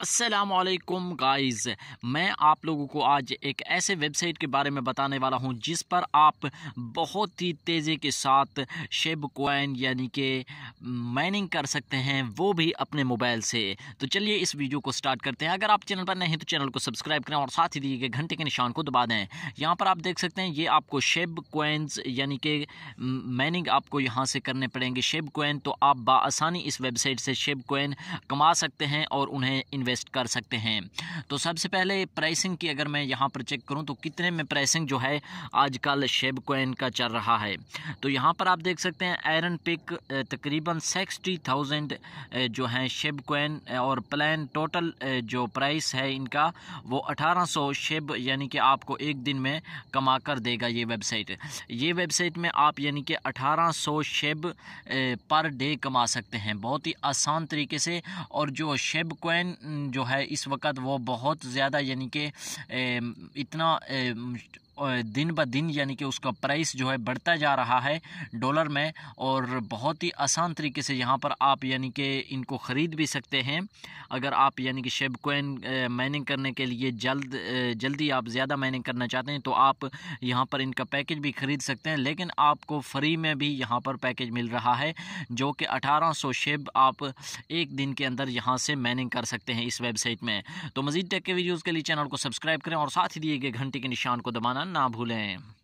असलकुम गाइस मैं आप लोगों को आज एक ऐसे वेबसाइट के बारे में बताने वाला हूँ, जिस पर आप बहुत ही तेज़ी के साथ शेब कोइन यानी कि माइनिंग कर सकते हैं, वो भी अपने मोबाइल से। तो चलिए इस वीडियो को स्टार्ट करते हैं। अगर आप चैनल पर नहीं तो चैनल को सब्सक्राइब करें और साथ ही दिए गए घंटे के निशान को दबा दें। यहाँ पर आप देख सकते हैं, ये आपको शेब कोइंस यानी कि माइनिंग आपको यहाँ से करने पड़ेंगे। शेब कोइन तो आप बासानी इस वेबसाइट से शेब कोइन कमा सकते हैं और उन्हें इन्वेस्ट कर सकते हैं। तो सबसे पहले प्राइसिंग की अगर मैं यहाँ पर चेक करूँ तो कितने में प्राइसिंग जो है आजकल शेब कोइन का चल रहा है? तो यहाँ पर आप देख सकते हैं आयरन पिक तकरीबन सिक्सटी थाउज़ेंड जो है शेब कोइन और प्लान टोटल जो प्राइस है इनका, वो अठारह सौ शेब यानी कि आपको एक दिन में कमा कर देगा ये वेबसाइट ये वेबसाइट में आप यानी कि अठारह सौ शेब पर डे कमा सकते हैं। बहुत ही आसान तरीके से, और जो शेब कोइन जो है इस वक्त वो बहुत ज़्यादा यानी कि इतना दिन ब दिन यानी कि उसका प्राइस जो है बढ़ता जा रहा है डॉलर में और बहुत ही आसान तरीके से यहाँ पर आप यानी कि इनको ख़रीद भी सकते हैं। अगर आप यानी कि शेब कोइन माइनिंग करने के लिए जल्द जल्दी आप ज़्यादा माइनिंग करना चाहते हैं तो आप यहाँ पर इनका पैकेज भी ख़रीद सकते हैं, लेकिन आपको फ्री में भी यहाँ पर पैकेज मिल रहा है, जो कि अठारह सौ शेब आप एक दिन के अंदर यहाँ से माइनिंग कर सकते हैं इस वेबसाइट में। तो मज़ीद टेक के वीडियोज़ के लिए चैनल को सब्सक्राइब करें और साथ ही दिए गए घंटे के निशान को दबाना ना भूलें।